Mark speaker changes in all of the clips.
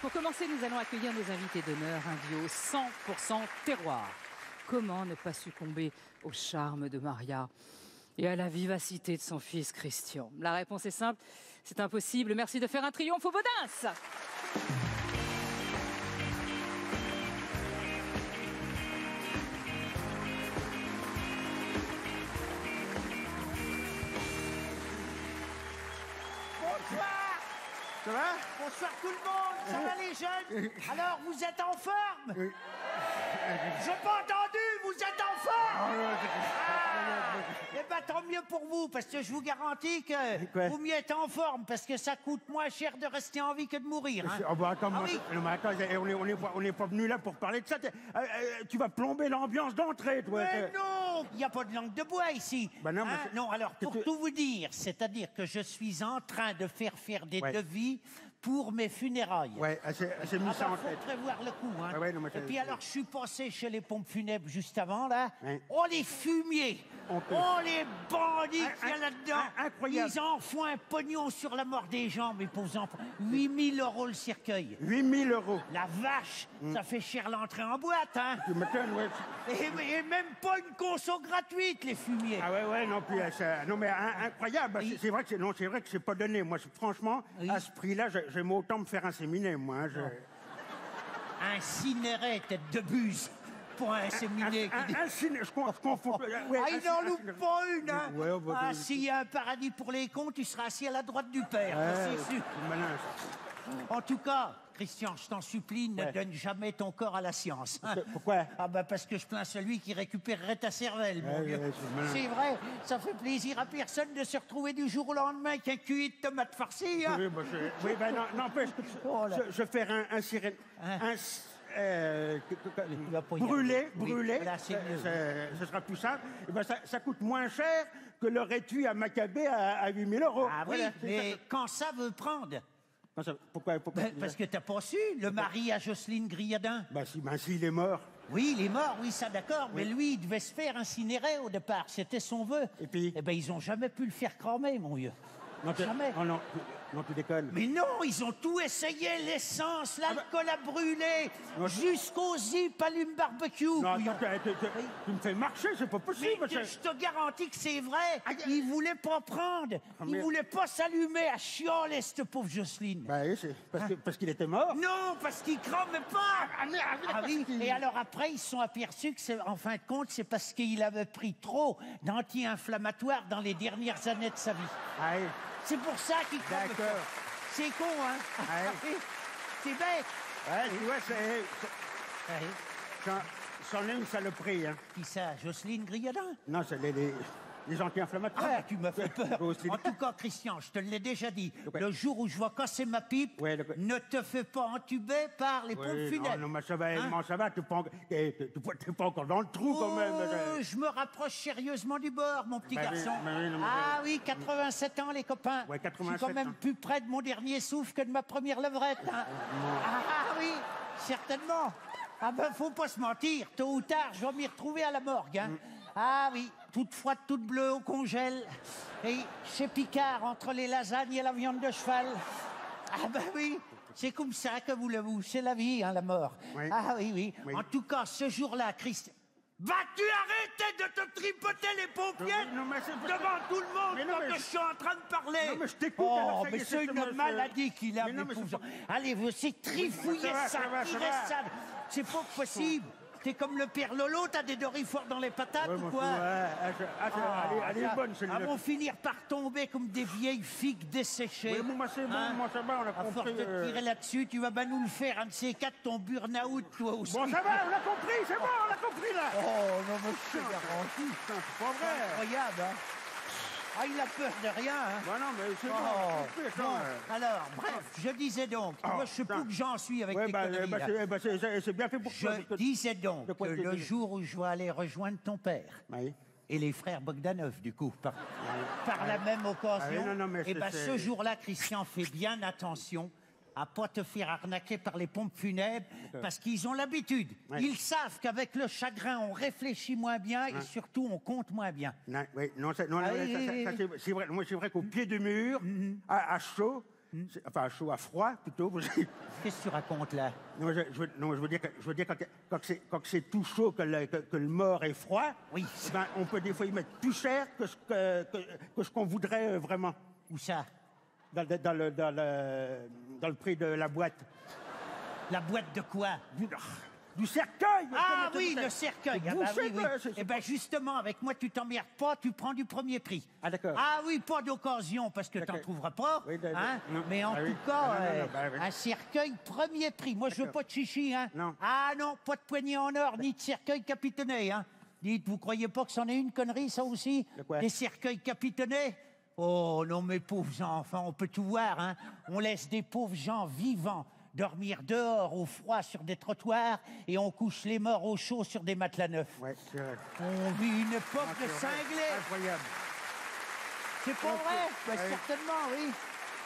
Speaker 1: Pour commencer, nous allons accueillir nos invités d'honneur, un duo 100% terroir. Comment ne pas succomber au charme de Maria et à la vivacité de son fils Christian? La réponse est simple, c'est impossible. Merci de faire un triomphe au Baudins
Speaker 2: Bonsoir
Speaker 3: Ça va?
Speaker 2: Bonsoir tout le monde Ça va les jeunes? Alors, vous êtes en forme? J'ai pas entendu Vous êtes en forme? Ah Eh ben tant mieux pour vous, parce que je vous garantis que
Speaker 3: Quoi?
Speaker 2: vous mieux êtes en forme, parce que ça coûte moins cher de rester en vie que de mourir. hein.
Speaker 3: Oh, bah, attends,
Speaker 2: Ah
Speaker 3: moi,
Speaker 2: oui.
Speaker 3: non, mais attends, on est, on est pas, on est pas venu là pour parler de ça. Euh, euh, tu vas plomber l'ambiance d'entrée, toi.
Speaker 2: Mais
Speaker 3: t'es-
Speaker 2: non, il n'y a pas de langue de bois ici.
Speaker 3: Bah non, mais
Speaker 2: Hein?
Speaker 3: c'est-
Speaker 2: non, alors pour
Speaker 3: que-
Speaker 2: tout vous dire, c'est-à-dire que je suis en train de faire faire des
Speaker 3: Ouais.
Speaker 2: devis pour mes funérailles.
Speaker 3: Ouais, s'est elle s'est mis
Speaker 2: Ah
Speaker 3: ça
Speaker 2: bah,
Speaker 3: en
Speaker 2: faut
Speaker 3: tête.
Speaker 2: prévoir le coup. Hein.
Speaker 3: Ah ouais, non, mais
Speaker 2: Et puis alors, je suis passé chez les pompes funèbres juste avant, là.
Speaker 3: Ouais.
Speaker 2: Oh, les fumiers
Speaker 3: On peut-
Speaker 2: Oh, les bandits qu'il y a là-dedans
Speaker 3: incroyable.
Speaker 2: Ils en font un pognon sur la mort des gens, mes pauvres enfants. 8000 euros le cercueil.
Speaker 3: 8000 euros.
Speaker 2: La vache,
Speaker 3: Mm.
Speaker 2: ça fait cher l'entrée en boîte, hein
Speaker 3: Tu m'étonnes, ouais.
Speaker 2: et, et même pas une conso gratuite, les fumiers.
Speaker 3: Ah ouais, ouais, non, puis ça- non, mais in- incroyable. C'est- vrai que c'est, pas donné. Moi, franchement, à ce prix-là, j'ai- j'aime autant me faire inséminer, moi. hein, je-
Speaker 2: Incinéré, tête de buse, pour inséminer.
Speaker 3: Un- un- inciné- je con- je confonds. ouais,
Speaker 2: Ah, il n'en loupe pas une, hein
Speaker 3: Ouais, on va-
Speaker 2: Ah, s'il y a un paradis pour les cons, tu seras assis à la droite du père,
Speaker 3: Ouais,
Speaker 2: c'est sûr.
Speaker 3: c'est malin, ça.
Speaker 2: En tout cas, Christian, je t'en supplie, ne
Speaker 3: Ouais.
Speaker 2: donne jamais ton corps à la science. hein.
Speaker 3: Pourquoi
Speaker 2: Ah bah parce que je plains celui qui récupérerait ta cervelle, mon
Speaker 3: Ouais,
Speaker 2: vieux.
Speaker 3: ouais, c'est malin.
Speaker 2: C'est vrai, ça fait plaisir à personne de se retrouver du jour au lendemain avec un QI de tomate farcie. hein.
Speaker 3: Oui, bah, je- oui, ben non, n'empêche,
Speaker 2: Oh là.
Speaker 3: je, je vais faire un, un sirène.
Speaker 2: Hein
Speaker 3: Un, s- euh, que- que- que-
Speaker 2: vas pas y
Speaker 3: brûlé,
Speaker 2: arriver. Oui,
Speaker 3: brûlé.
Speaker 2: là, c'est
Speaker 3: ça-
Speaker 2: mieux.
Speaker 3: ça- ce sera plus simple. Et ben, ça, ça coûte moins cher que leur étui à Maccabée à, à 8000 euros.
Speaker 2: Ah oui,
Speaker 3: Voilà, c'est
Speaker 2: mais
Speaker 3: ça.
Speaker 2: quand ça veut prendre
Speaker 3: Ça- pourquoi, pourquoi
Speaker 2: Ben, Parce que t'as pas su, le mari à Jocelyne Griadin.
Speaker 3: Bah, si, ben, s'il est mort.
Speaker 2: Oui, il est mort, oui, ça d'accord, mais lui, il devait se faire incinérer au départ, c'était son vœu.
Speaker 3: Et puis
Speaker 2: Eh ben, ils ont jamais pu le faire cramer, mon vieux.
Speaker 3: Non,
Speaker 2: Jamais.
Speaker 3: Oh, non, non, tu déconnes.
Speaker 2: Mais non, ils ont tout essayé, l'essence, l'alcool à brûler,
Speaker 3: Non, je-
Speaker 2: jusqu'au zip allume barbecue.
Speaker 3: Non,
Speaker 2: couillon.
Speaker 3: tu, tu- tu- tu me fais marcher, c'est pas
Speaker 2: Mais
Speaker 3: possible.
Speaker 2: je
Speaker 3: ça.
Speaker 2: te garantis que c'est vrai.
Speaker 3: Aïe.
Speaker 2: Il voulait pas prendre.
Speaker 3: Ah,
Speaker 2: Il
Speaker 3: mais-
Speaker 2: voulait pas s'allumer à chioler, cette pauvre Jocelyne.
Speaker 3: Bah, oui, c'est parce que- parce qu'il était mort.
Speaker 2: Non, parce qu'il crame pas.
Speaker 3: Ah,
Speaker 2: Ah oui, et alors après, ils se sont aperçus que, c'est- en fin de compte, c'est parce qu'il avait pris trop d'anti-inflammatoires dans les dernières années de sa vie.
Speaker 3: Ah, oui.
Speaker 2: C'est pour ça qu'il crame
Speaker 3: D'accord.
Speaker 2: C'est con, hein
Speaker 3: Ouais.
Speaker 2: C'est bête.
Speaker 3: Ouais, tu vois, c'est. C'en est une saloperie, hein.
Speaker 2: Qui ça, Jocelyne Griadin
Speaker 3: Non, c'est les, les, anti-inflammatoires.
Speaker 2: Ah, tu m'as fait peur.
Speaker 3: Aussi.
Speaker 2: En tout cas, Christian, je te l'ai déjà dit. Le jour où je vais casser ma pipe,
Speaker 3: Ouais,
Speaker 2: ne te fais pas entuber par les
Speaker 3: Oui,
Speaker 2: pompes
Speaker 3: non,
Speaker 2: funèbres.
Speaker 3: non, mais ça va,
Speaker 2: Hein
Speaker 3: ça va, tu t'es pas encore dans le trou quand même.
Speaker 2: Oh, je me rapproche sérieusement du bord, mon petit
Speaker 3: Bah
Speaker 2: garçon.
Speaker 3: bah non,
Speaker 2: ah oui, 87 ans, les copains.
Speaker 3: Ouais,
Speaker 2: Je suis
Speaker 3: 87
Speaker 2: quand même
Speaker 3: ans.
Speaker 2: plus près de mon dernier souffle que de ma première levrette. hein. Ah, ah oui, certainement. Ah ben, faut pas se mentir. Tôt ou tard, je vais m'y retrouver à la morgue. hein.
Speaker 3: Mm.
Speaker 2: Ah oui, toute froide, toute bleue au congèle. Et chez Picard, entre les lasagnes et la viande de cheval. Ah ben oui, c'est comme ça que voulez-vous. C'est la vie, hein, la mort.
Speaker 3: Oui.
Speaker 2: Ah oui, oui.
Speaker 3: Oui.
Speaker 2: En tout cas, ce jour-là, Christ... Vas-tu arrêter de te tripoter les
Speaker 3: Non, mais c'est que-
Speaker 2: devant tout le monde
Speaker 3: Mais non,
Speaker 2: quand
Speaker 3: mais je-
Speaker 2: je suis en train de parler?
Speaker 3: Non, mais je t'écoute,
Speaker 2: Oh, mais
Speaker 3: est,
Speaker 2: c'est
Speaker 3: c'est
Speaker 2: une maladie qu'il a,
Speaker 3: c'est.
Speaker 2: Allez, vous c'est trifouiller
Speaker 3: Ça
Speaker 2: tirer ça. C'est pas possible. T'es comme le père Lolo, t'as des dorifores dans les patates
Speaker 3: Ouais,
Speaker 2: ou quoi
Speaker 3: ouais, ah, ah,
Speaker 2: Ah,
Speaker 3: elle elle est bonne, celle-là.
Speaker 2: Elles vont finir par tomber comme des vieilles figues desséchées.
Speaker 3: Oui, moi, c'est bon, moi, ça va, on a
Speaker 2: À force
Speaker 3: compris,
Speaker 2: de
Speaker 3: euh.
Speaker 2: tirer là-dessus, tu vas nous le faire, un de ces quatre, ton burn-out, toi aussi.
Speaker 3: Bon, ça va, on a compris, c'est bon, on a compris là.
Speaker 2: Oh, non, mais garantis.
Speaker 3: Putain, c'est pas vrai.
Speaker 2: Incroyable, hein Ah, il a peur de rien, hein
Speaker 3: Bah non, mais c'est bon,
Speaker 2: Oh,
Speaker 3: attends,
Speaker 2: bon,
Speaker 3: euh.
Speaker 2: alors, bref, je disais donc,
Speaker 3: Oh,
Speaker 2: moi je sais plus que j'en suis avec
Speaker 3: Ouais,
Speaker 2: tes
Speaker 3: bah,
Speaker 2: conneries,
Speaker 3: bah,
Speaker 2: là.
Speaker 3: c'est bah, c'est- c'est- c'est bien fait pour toi. parce
Speaker 2: Je
Speaker 3: que-
Speaker 2: disais donc
Speaker 3: De quoi
Speaker 2: que
Speaker 3: tu
Speaker 2: le
Speaker 3: dis
Speaker 2: jour où je vais aller rejoindre ton père
Speaker 3: Oui.
Speaker 2: et les frères Bogdanov, du coup, par, par la même occasion,
Speaker 3: Ah oui, non, non, mais
Speaker 2: et
Speaker 3: c'est-
Speaker 2: ben
Speaker 3: c'est-
Speaker 2: ce jour-là, Christian, fais bien attention à pas te faire arnaquer par les pompes funèbres, parce qu'ils ont l'habitude.
Speaker 3: Ouais.
Speaker 2: Ils savent qu'avec le chagrin, on réfléchit moins bien et surtout, on compte moins bien.
Speaker 3: Non, oui, non, ça- non,
Speaker 2: Ah
Speaker 3: c'est- c'est vrai. Moi, c'est vrai qu'au pied du mur, à, à chaud, C'est- Enfin, chaud à froid, plutôt.
Speaker 2: Qu'est-ce que tu racontes là?
Speaker 3: Non, je, je veux, non, je veux dire, que, je veux dire quand, quand c'est, quand c'est tout chaud, que le, que, que le mort est froid,
Speaker 2: Oui.
Speaker 3: eh ben, on peut des fois y mettre plus cher que ce, que, que- que ce qu'on voudrait euh, vraiment
Speaker 2: Où ça?
Speaker 3: Dans, le- dans le, dans, le, dans le prix de la boîte.
Speaker 2: La boîte de quoi?
Speaker 3: Du, du cercueil
Speaker 2: Ah oui,
Speaker 3: le-
Speaker 2: cercueil. Ah bah oui, oui.
Speaker 3: c'est
Speaker 2: Eh ben justement, avec moi, tu t'emmerdes pas, tu prends du premier prix.
Speaker 3: Ah, d'accord.
Speaker 2: Ah oui, pas d'occasion, parce que t'en
Speaker 3: D'accord.
Speaker 2: trouveras pas.
Speaker 3: Oui, d'accord.
Speaker 2: hein.
Speaker 3: Non.
Speaker 2: Mais en
Speaker 3: Ah
Speaker 2: tout
Speaker 3: oui.
Speaker 2: cas,
Speaker 3: Ah non, non,
Speaker 2: euh,
Speaker 3: non, bah oui.
Speaker 2: un cercueil premier prix. Moi, je veux pas de chichi, hein.
Speaker 3: Non.
Speaker 2: Ah non, pas de poignée en or, ni de cercueil capitonné, hein. Dites, vous croyez pas que c'en est une connerie, ça aussi?
Speaker 3: De quoi?
Speaker 2: Des cercueils capitonnés Oh non, mes pauvres enfants, on peut tout voir, hein. On laisse des pauvres gens vivants dormir dehors au froid sur des trottoirs et on couche les morts au chaud sur des matelas neufs.
Speaker 3: Ouais, c'est vrai.
Speaker 2: On vit une époque de cinglés.
Speaker 3: Incroyable.
Speaker 2: C'est pas vrai?
Speaker 3: Ouais.
Speaker 2: Certainement, oui.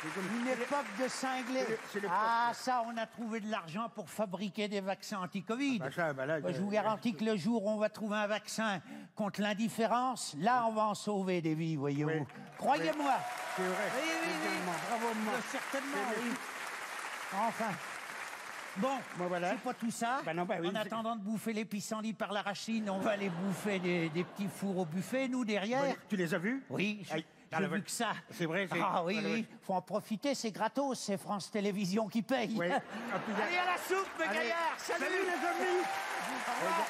Speaker 3: Comme-
Speaker 2: Une époque de cinglés. Ah, ça, on a trouvé de l'argent pour fabriquer des vaccins anti-Covid.
Speaker 3: bah ça, bah
Speaker 2: Moi,
Speaker 3: je-
Speaker 2: vous garantis que le jour où on va trouver un vaccin contre l'indifférence, là, on va en sauver des vies, voyez-vous.
Speaker 3: Oui.
Speaker 2: Croyez-moi.
Speaker 3: C'est vrai.
Speaker 2: Oui, oui, oui.
Speaker 3: Bravo, maman.
Speaker 2: Euh, Certainement. Enfin. Bon,
Speaker 3: Bon, voilà.
Speaker 2: c'est pas tout ça.
Speaker 3: Bah non, bah oui,
Speaker 2: en
Speaker 3: c'est-
Speaker 2: attendant de bouffer les pissenlits par la racine, on va aller bouffer des, des petits fours au buffet, nous, derrière.
Speaker 3: Ouais, Tu les as vus?
Speaker 2: Oui, j'ai
Speaker 3: Aïe,
Speaker 2: j'ai
Speaker 3: la
Speaker 2: vu
Speaker 3: vache.
Speaker 2: que ça.
Speaker 3: C'est vrai, c'est-
Speaker 2: Ah oui,
Speaker 3: ah, la
Speaker 2: oui,
Speaker 3: vache.
Speaker 2: faut en profiter, c'est gratos, c'est France Télévisions qui paye.
Speaker 3: Oui. Ah, puis il y a-
Speaker 2: Allez à la soupe, mes
Speaker 3: Allez.
Speaker 2: gaillards, salut,
Speaker 3: Salut, les amis.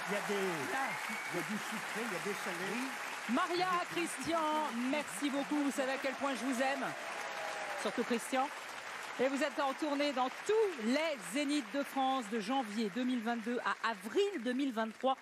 Speaker 3: Il y, a des, il y a du sucré, il y a des salés.
Speaker 1: Maria, Christian, merci beaucoup. Vous savez à quel point je vous aime. Surtout Christian. Et vous êtes en tournée dans tous les Zéniths de France de janvier 2022 à avril 2023.